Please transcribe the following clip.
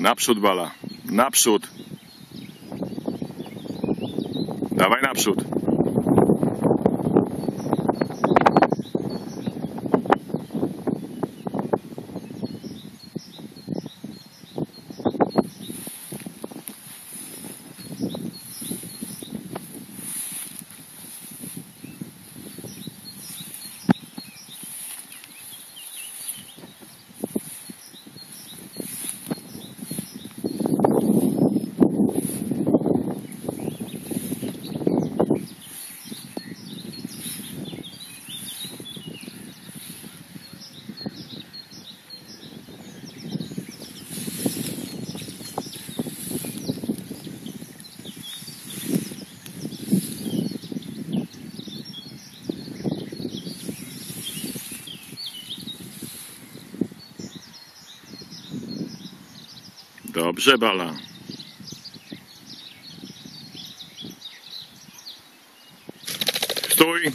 Naprzód bala. Naprzód. Dawaj naprzód. Dobrze, bala. Stój.